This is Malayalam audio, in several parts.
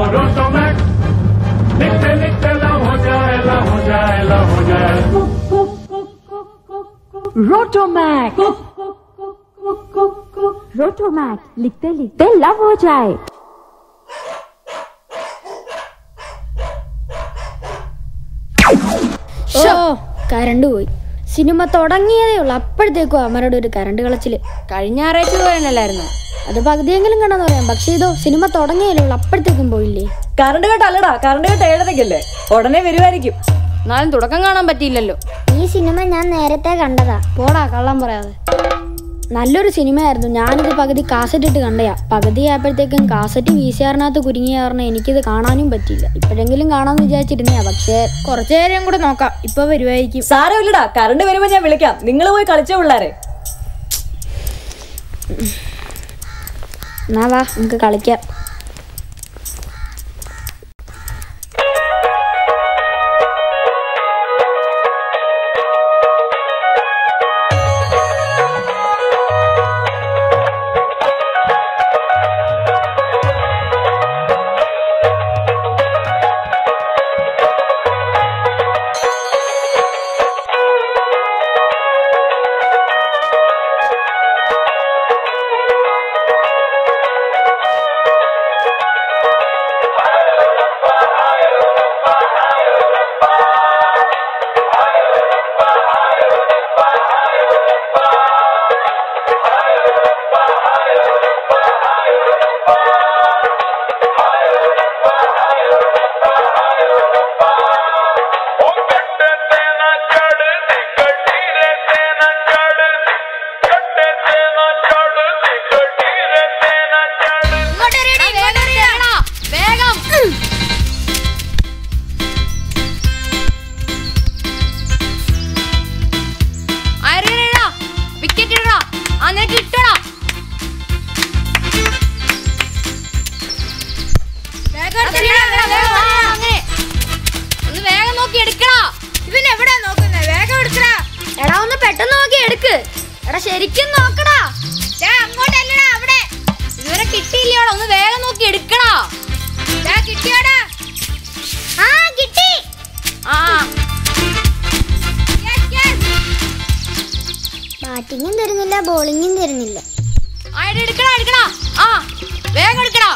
और ऑटोमैट लिखते लिखते लव हो जाए लव हो जाए लव हो जाए रोटोमैक रोटोमैक लिखते लिखते लव हो जाए ഷോ കരണ്ട് പോയി സിനിമ തുടങ്ങിയതേ ഉള്ളു അപ്പോഴത്തേക്കും അമരുടെ ഒരു കരണ്ട് കളച്ചില് കഴിഞ്ഞ ഞായറാഴ്ച പോകാനല്ലായിരുന്നു അത് പകുതിയെങ്കിലും കണ്ടെന്ന് പറയാം. പക്ഷെ ഇതോ സിനിമ തുടങ്ങിയല്ലോ അപ്പഴത്തേക്കും പോയില്ലേ? കറണ്ട് കെട്ടല്ലടാ കറണ്ട് കട്ട് ഏഴരക്കല്ലേ ഉടനെ വരുമായിരിക്കും എന്നാലും തുടക്കം കാണാൻ പറ്റിയില്ലല്ലോ. ഈ സിനിമ ഞാൻ നേരത്തെ കണ്ടതാ. പോടാ കള്ളം പറയാതെ. നല്ലൊരു സിനിമയായിരുന്നു. ഞാനിത് പകുതി കാസറ്റ് ഇട്ട് കണ്ടയാ. പകുതി ആയപ്പോഴത്തേക്കും കാസറ്റ് വി സി ആറിനകത്ത് കുരുങ്ങിയ കാരണം എനിക്കിത് കാണാനും പറ്റിയില്ല. ഇപ്പോഴെങ്കിലും കാണാമെന്ന് വിചാരിച്ചിരുന്നയാ. പക്ഷേ കുറച്ചു നേരം കൂടെ നോക്കാം. ഇപ്പൊ വരുമായിരിക്കും സാരമില്ലടാ. കറണ്ട് വരുമ്പോ ഞാൻ വിളിക്കാം. നിങ്ങൾ പോയി കളിച്ചേ പിള്ളേരെ? എന്നാ വാ നമുക്ക് കളിക്കാം. നോക്കി എടുക്കടാ. ഇവൻ എവിടെ നോക്കുന്നത് വേഗം എടുക്കടാ. എടാ ഒന്ന് പെട്ടെന്ന് നോക്കി എടുക്ക്. എടാ ശരിക്കും നോക്കടാ. അങ്ങോട്ടല്ലടാ അവിടെ. ഇതുവരെ കിട്ടിയില്ലയോടാ ഒന്ന് വേഗം നോക്കി എടുക്കടാ. കിട്ടിയോടാ. ആ കിട്ടി. ആ. ബാറ്റിങ്ങും തരുന്നില്ല ബോളിങ്ങും തരുന്നില്ല. എടുക്കടാ എടുക്കടാ. ആ വേഗം എടുക്കടാ.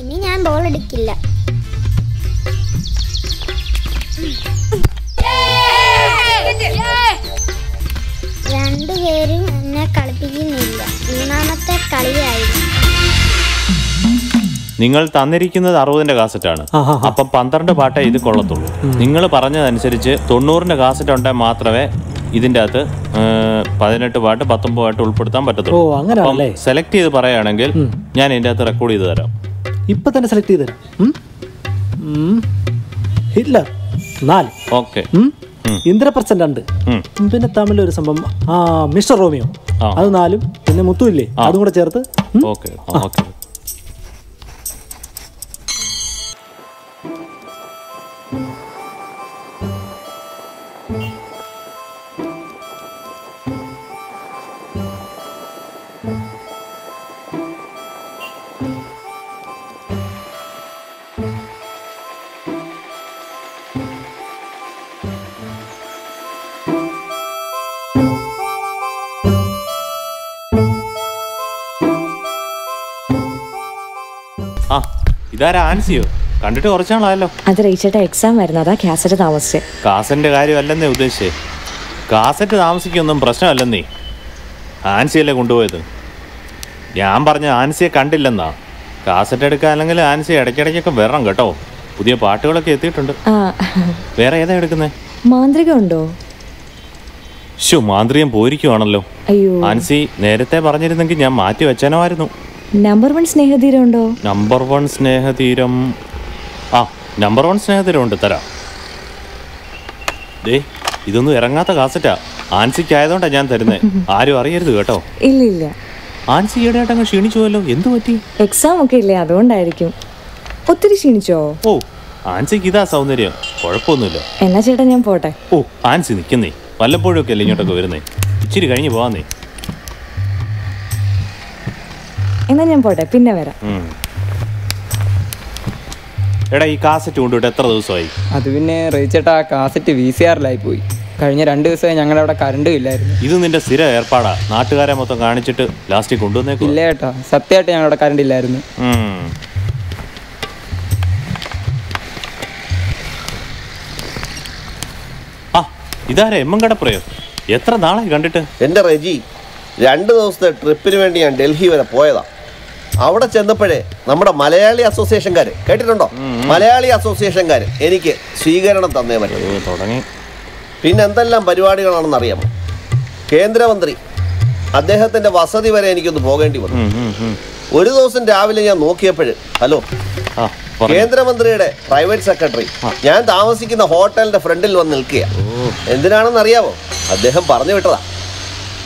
ഇനി ഞാൻ ബോൾ എടുക്കില്ല. രണ്ടുപേരും എന്നെ കളിപ്പിക്കുന്നില്ല. മൂന്നാമത്തെ കളിയായിരുന്നു. നിങ്ങൾ തന്നിരിക്കുന്നത് അറുപതിന്റെ കാസറ്റാണ്. അപ്പം പന്ത്രണ്ട് പാട്ടേ ഇത് കൊള്ളത്തുള്ളൂ. നിങ്ങൾ പറഞ്ഞതനുസരിച്ച് തൊണ്ണൂറിന്റെ കാസറ്റ് ഉണ്ടെങ്കിൽ മാത്രമേ ഇതിന്റെ അകത്ത് പതിനെട്ട് പാട്ട് പത്തൊമ്പത് പാട്ട് ഉൾപ്പെടുത്താൻ പറ്റത്തുള്ളൂ? സെലക്ട് ചെയ്ത് പറയുകയാണെങ്കിൽ ഞാൻ ഇതിന്റെ അകത്ത് റെക്കോർഡ് ചെയ്ത് തരാം. ഇപ്പൊ തന്നെ സെലക്ട് ചെയ്ത് തരാം. ഹിറ്റ്ലർ നാല്. ഓക്കെ. ഉം? ഇന്ദ്രപ്രസൻ രണ്ട്. പിന്നെ തമിഴിൽ ഒരു സംഭവം. ആ മിസ്റ്റർ റോമിയോ. അത് നാലും പിന്നെ മുത്തു ഇല്ലേ അതും കൂടെ ചേർത്ത്? ഓക്കെ. ആ ഇതാരാ ആൻസിയോ? കണ്ടിട്ട് കുറച്ചാളായല്ലോ അത് റീച്ചേട്ടാ എക്സാം ആയിരുന്നു അതാ കാസറ്റ് താമസിച്ചേ. കാസന്റെ കാര്യമല്ലെന്നേ ഉദ്ദേശിച്ചേ. കാസറ്റ് താമസിക്കൊന്നും പ്രശ്നമല്ലെന്നേ. ആൻസിയല്ലേ കൊണ്ടുപോയത്? ഞാൻ പറഞ്ഞ ആൻസിയെ കണ്ടില്ലെന്നാ. കാസറ്റ് എടുക്കാൻ അല്ലെങ്കിൽ ആൻസി ഇടയ്ക്കിടയ്ക്കൊക്കെ വരണം കേട്ടോ. പുതിയ പാട്ടുകളൊക്കെ എത്തിയിട്ടുണ്ട്. വേറെ ഏതാ എടുക്കുന്നേ? മാന്ത്രിക ഉണ്ടോ ശു മാന്ത്രികം പോയിരിക്കുവാണല്ലോ. അയ്യോ. ആൻസി നേരത്തെ പറഞ്ഞിരുന്നെങ്കിൽ ഞാൻ മാറ്റി വെച്ചനമായിരുന്നു നമ്പർ വൺ സ്നേഹതീരം ഉണ്ടോ നമ്പർ വൺ സ്നേഹതീരം. ആ നമ്പർ വൺ സ്നേഹതീരം ഉണ്ട് തരാം. ദേ ഇതൊന്നും ഇറങ്ങാത്ത കാസറ്റാ. ആൻസിക്ക് ആയതുകൊണ്ടാ ഞാൻ തരുന്നത് ആരും അറിയരുത് കേട്ടോ. ഇല്ല ഇല്ല. ആൻസി ഈയിടെയായിട്ട് അങ്ങ് ക്ഷീണിച്ചുവല്ലോ. എന്തു പറ്റി? എക്സാം ഒക്കെ ഇല്ലേ? അതുകൊണ്ടായിരിക്കും. ഒത്തിരി ക്ഷീണിച്ചോ? ഓ ആൻസിക്ക് ഇതാ സൗന്ദര്യം. കുഴപ്പമൊന്നുമില്ല. എന്നാ ചേട്ടാ ഞാൻ പോട്ടെ. ഓ ആൻസി നിൽക്കുന്നേ വല്ലപ്പോഴും ഒക്കെ അല്ലേ ഇങ്ങോട്ടൊക്കെ വരുന്നേ? ഇച്ചിരി കഴിഞ്ഞ് പോവാന്നേ. എന്നാ ഞാൻ പോട്ടെ പിന്നെ വരാം. എടാ ഈ കാസറ്റ് കൊണ്ടുപോയിട്ട് എത്ര ദിവസമായി? അത് പിന്നെ റേച്ചേട്ടാ ആ കാസറ്റ് വി സി ആറിലായി പോയി. കഴിഞ്ഞ രണ്ട് ദിവസമായി ഞങ്ങളുടെ അവിടെ കറണ്ടും ഇല്ലായിരുന്നു. ഇത് നിന്റെ സ്ഥിര ഏർപ്പാടാ. നാട്ടുകാരെ മൊത്തം കാണിച്ചിട്ട് ലാസ്റ്റിൽ കൊണ്ടുവന്നേക്കും ഇല്ല ചേട്ടാ സത്യമായിട്ട് ഞങ്ങളുടെ കറണ്ട് ഇല്ലായിരുന്നു. ആ ഇതാരാ? എമ്മൻ കടപ്രയോ എത്ര നാളായി കണ്ടിട്ട്? എന്റെ റെജി രണ്ട് ദിവസത്തെ ട്രിപ്പിന് വേണ്ടി ഞാൻ ഡൽഹി വരെ പോയതാ. അവിടെ ചെന്നപ്പോഴേ നമ്മുടെ മലയാളി അസോസിയേഷൻകാർ കേട്ടിട്ടുണ്ടോ? മലയാളി അസോസിയേഷൻകാർ എനിക്ക് സ്വീകരണം തന്നേ പറ്റും തുടങ്ങി. പിന്നെ എന്തെല്ലാം പരിപാടികളാണെന്ന് അറിയാമോ? കേന്ദ്രമന്ത്രി അദ്ദേഹത്തിന്റെ വസതി വരെ എനിക്കൊന്ന് പോകേണ്ടി വന്നു. ഒരു ദിവസം രാവിലെ ഞാൻ നോക്കിയപ്പോൾ ഹലോ കേന്ദ്രമന്ത്രിയുടെ പ്രൈവറ്റ് സെക്രട്ടറി ഞാൻ താമസിക്കുന്ന ഹോട്ടലിന്റെ ഫ്രണ്ടിൽ വന്ന് നിൽക്കുക എന്തിനാണെന്ന് അറിയാമോ? അദ്ദേഹം പറഞ്ഞു വിട്ടതാ.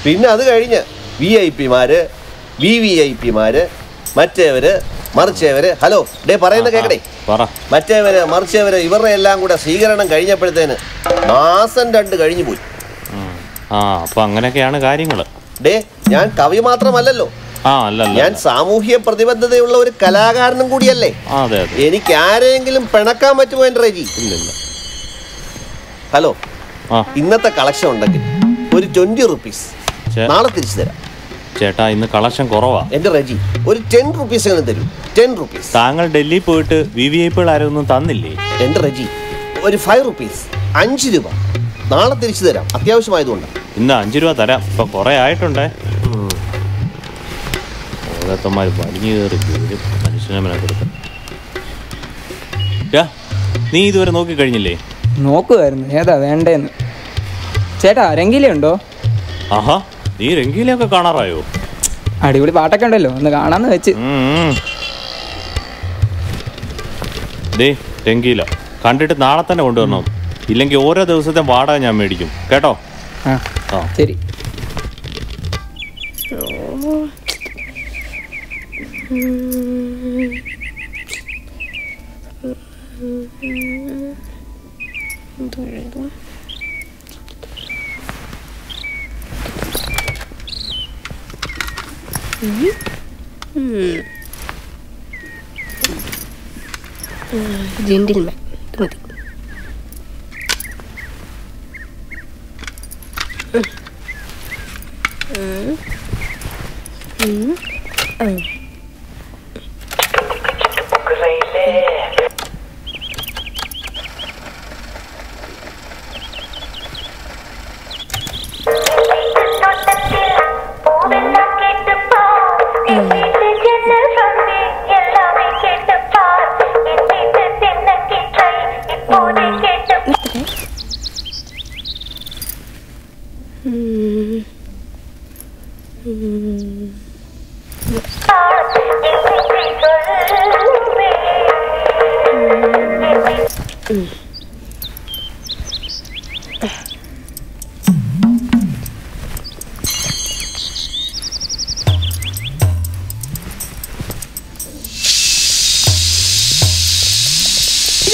പിന്നെ അത് കഴിഞ്ഞ് വി ഐ പിമാര് വി വി ഐ പിമാര് മറ്റേവര് മറിച്ചവര് ഹലോ ഡേ പറയുന്ന കേക്കടേ. മറ്റേവര് മറിച്ചവര് ഇവരുടെ എല്ലാം കൂടെ സ്വീകരണം കഴിഞ്ഞപ്പോഴത്തേന് മാസം രണ്ട് കഴിഞ്ഞു പോയി. ആ അപ്പൊ അങ്ങനെയൊക്കെയാണ് കാര്യങ്ങൾ ഡേ ഞാൻ കവി മാത്രമല്ലല്ലോ. ഞാൻ സാമൂഹ്യ പ്രതിബദ്ധതയുള്ള ഒരു കലാകാരനും കൂടിയല്ലേ. എനിക്ക് ആരെങ്കിലും പിണക്കാൻ പറ്റുമോ എന്റെ റേജി? ഹലോ ഇന്നത്തെ കളക്ഷൻ ഉണ്ടെങ്കിൽ ഒരു ട്വന്റി റുപ്പീസ് നാളെ തിരിച്ചു തരാം. ചേട്ടാ ഇന്ന് കളക്ഷൻ കുറവാ. എന്റെ റെജി ഒരു ടെൻ റുപ്പീസ് അങ്ങനെ തരും. Ten rupees. താങ്കൾ ഡൽഹി പോയിട്ട് വി വി ഐ പികൾ ആരൊന്നും തന്നില്ലേ? എന്റെ റെജി ഒരു ഫൈവ് റുപ്പീസ് അഞ്ച് രൂപ. നാളെ തിരിച്ചു തരാം അത്യാവശ്യമായതുകൊണ്ട്. ഇന്ന് അഞ്ച് രൂപ തരാം. ഇപ്പൊ കുറെ ആയിട്ടുണ്ടേ. ഓരോരുത്തന്മാർ വലിഞ്ഞു കയറി വരും മനുഷ്യനെ മെനക്കെടുത്ത് യാ, നീ ഇതുവരെ നോക്കി കഴിഞ്ഞില്ലേ? നോക്കുമായിരുന്നു ഏതാ വേണ്ടേന്ന്? ചേട്ടാ ആരെങ്കിലും ഉണ്ടോ ആഹാ നീ രംഗീലൊക്കെ കാണാറായോ? അടിപൊളി പാട്ടൊക്കെ ഉണ്ടല്ലോ ഒന്ന് കാണാന്ന് വെച്ച്. ദേ രംഗീല കണ്ടിട്ട് നാളെ തന്നെ കൊണ്ടുവരണം. ഇല്ലെങ്കിൽ ഓരോ ദിവസത്തെ വാടക ഞാൻ മേടിക്കും. കേട്ടോ? ആ ആ. ജെന്റിൽമാൻ ഇത് മതി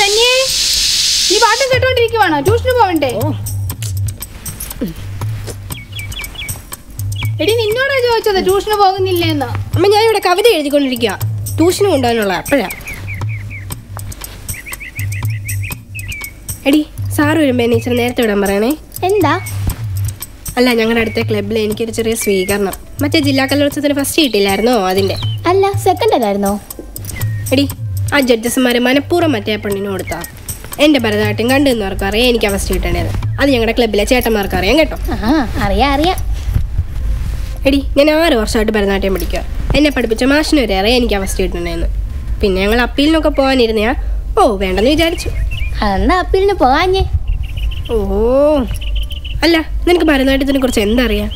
ധന്യേ നീ പാട്ടും കേട്ടോണ്ടിരിക്കുവാണോ? ട്യൂഷന് പോവണ്ടേ? എടി നിന്നോടാ ചോദിച്ചത് ട്യൂഷന് പോകുന്നില്ലേന്ന്. അമ്മ ഞാൻ ഇവിടെ കവിത എഴുതിക്കൊണ്ടിരിക്കുക ട്യൂഷന് കൊണ്ടുപോകാനുള്ള അപ്പോഴാ. എടി സാറ് വരുമ്പോ മാനേജർ നേരത്തെ വിടാൻ പറയണേ. എന്താ? അല്ല ഞങ്ങളുടെ അടുത്ത ക്ലബിൽ എനിക്കൊരു ചെറിയ സ്വീകരണം. മറ്റേ ജില്ലാ കലോത്സവത്തിന് ഫസ്റ്റ് കിട്ടില്ലായിരുന്നോ അതിന്റെ? അല്ല സെക്കൻഡ് അല്ലായിരുന്നോ എടി ആ ജഡ്ജസ്മാരെ മനഃപൂർവം മറ്റേ പെണ്ണിന് കൊടുത്താ. എന്റെ ഭരതനാട്യം കണ്ടു അറിയാം എനിക്ക് അവസ്ഥ കിട്ടേണ്ടത് അത് ഞങ്ങളുടെ ക്ലബിലെ ചേട്ടന്മാർക്ക് അറിയാം കേട്ടോ? അറിയാം അറിയാം. എടി ഞാൻ ആറ് വർഷമായിട്ട് ഭരതനാട്യം പഠിക്കുക എന്നെ പഠിപ്പിച്ച മാഷിന് വരെ അറിയാം എനിക്ക് അവസ്ഥ കിട്ടണേന്ന് പിന്നെ ഞങ്ങൾ അപ്പീലിനൊക്കെ പോകാനിരുന്നയാ ഓ വേണ്ടെന്ന് വിചാരിച്ചു. അന്ന് അപ്പീലിന് പോകാഞ്ഞേ? ഓ അല്ല നിനക്ക് ഭരതനാട്യത്തിനെ കുറിച്ച് എന്തറിയാം?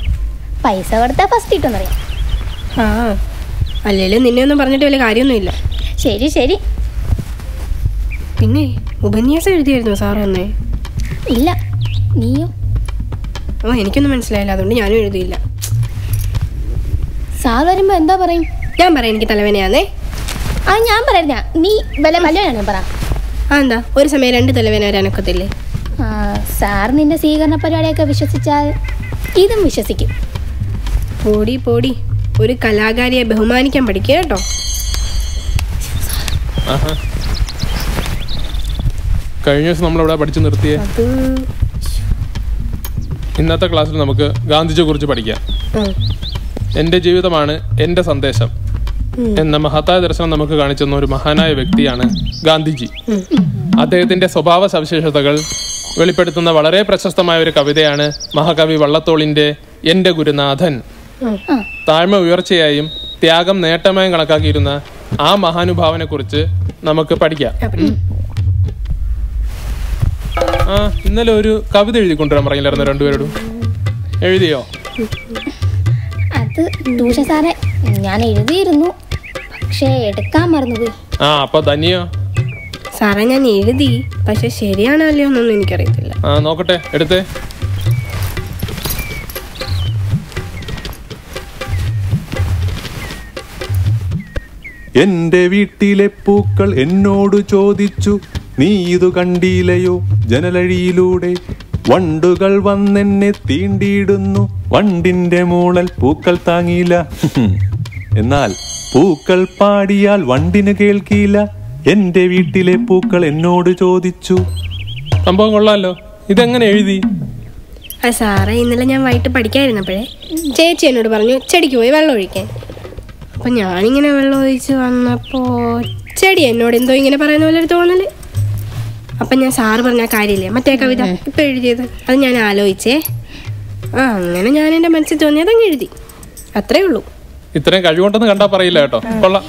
പൈസ കൊടുത്താൽ ഫസ്റ്റ് കിട്ടുമെന്നറിയാം. ആ അല്ലെങ്കിലും നിന്നെ ഒന്നും പറഞ്ഞിട്ട് വലിയ കാര്യമൊന്നുമില്ല. ശരി ശരി. പിന്നെ ഉപന്യാസം എഴുതിയായിരുന്നു സാറ് എന്നേ ഇല്ല നീയോ? ഓ എനിക്കൊന്നും മനസ്സിലായില്ല. അതുകൊണ്ട് ഞാനും എഴുതിയില്ല. സാർ വരുമ്പോ എന്താ പറയും? ഞാൻ പറയാം എനിക്ക് തലവേനയാന്നേ ആ ഞാൻ പറയാം. നീ വല്ല മല്ലയാണ് പറ. ആ എന്താ? ഒരു സമയം രണ്ട് തലവേന വരാനൊക്കത്തില്ലേ സാർ നിന്റെ സ്വീകരണ പരിപാടിയൊക്കെ വിശ്വസിച്ചാൽ ഇതും വിശ്വസിക്കും. പോടി പോടി. ഒരു കലാകാരിയെ ബഹുമാനിക്കാൻ പഠിക്കുക കേട്ടോ. കഴിഞ്ഞ ദിവസം നമ്മളവിടെ പഠിച്ചു നിർത്തിയേ? ഇന്നത്തെ ക്ലാസ്സിൽ നമുക്ക് ഗാന്ധിജിയെ കുറിച്ച് പഠിക്കാം. എന്റെ ജീവിതമാണ് എന്റെ സന്ദേശം. എന്ന മഹത്തായ ദർശനം നമുക്ക് കാണിച്ചു തന്ന ഒരു മഹാനായ വ്യക്തിയാണ് ഗാന്ധിജി. അദ്ദേഹത്തിന്റെ സ്വഭാവ സവിശേഷതകൾ വെളിപ്പെടുത്തുന്ന വളരെ പ്രശസ്തമായ ഒരു കവിതയാണ് മഹാകവി വള്ളത്തോളിന്റെ എന്റെ ഗുരുനാഥൻ താഴ്മ ഉയർച്ചയായും ത്യാഗം നേട്ടമായും കണക്കാക്കിയിരുന്ന ആ മഹാനുഭാവനെ കുറിച്ച് നമുക്ക് പഠിക്കാം. ആ ഇന്നലെ ഒരു കവിത എഴുതി കൊണ്ടുവരാൻ പറഞ്ഞില്ലായിരുന്നു രണ്ടുപേരോടും? എഴുതിയോ? അത് ട്യൂഷൻ സാറേ ഞാൻ എഴുതിയിരുന്നു പക്ഷേ എടുക്കാൻ മറന്നുപോയി. ആ അപ്പൊ ധനിയോ? സാറേ ഞാൻ എഴുതി പക്ഷെ ശരിയാണോ അല്ലയോ എന്നൊന്നും എനിക്കറിയത്തില്ല. ആ നോക്കട്ടെ എടുത്തേ. എന്റെ വീട്ടിലെ പൂക്കൾ എന്നോട് ചോദിച്ചു നീ ഇതു കണ്ടില്ലയോ? ജനലഴിയിലൂടെ വണ്ടുകൾ വന്നെന്നെ തീണ്ടിയിടുന്നു. വണ്ടിന്റെ മൂളൽ പൂക്കൾ താങ്ങിയില്ല. എന്നാൽ പൂക്കൾ പാടിയാൽ വണ്ടിന് കേൾക്കിയില്ല. എന്റെ വീട്ടിലെ പൂക്കൾ എന്നോട് ചോദിച്ചു സംഭവം കൊള്ളാലോ. ഇതെങ്ങനെ എഴുതി? ആ സാറേ ഇന്നലെ ഞാൻ വൈകിട്ട് പഠിക്കാതിരുന്നപ്പോഴേ ചേച്ചി എന്നോട് പറഞ്ഞു ചെടിക്ക് പോയി വെള്ളം ഒഴിക്കാൻ. അപ്പൊ ഞാനിങ്ങനെ വെള്ളം ഒഴിച്ച് വന്നപ്പോ ചെടി എന്നോട് എന്തോ ഇങ്ങനെ പറയുന്ന പോലെ ഒരു തോന്നൽ? അപ്പൊ ഞാൻ സാറ് പറഞ്ഞ കാര്യമില്ലേ? മറ്റേ കവിത ഇപ്പൊ എഴുതിയത്. അത് ഞാൻ ആലോചിച്ചേ. ആ അങ്ങനെ ഞാൻ എന്റെ മനസ്സിൽ തോന്നിയത് അങ്ങ് എഴുതി. അത്രേ ഉള്ളൂ. ഇത്രയും കഴിവുണ്ടെന്ന് കണ്ടാ പറയില്ല കേട്ടോ. കൊള്ളാം.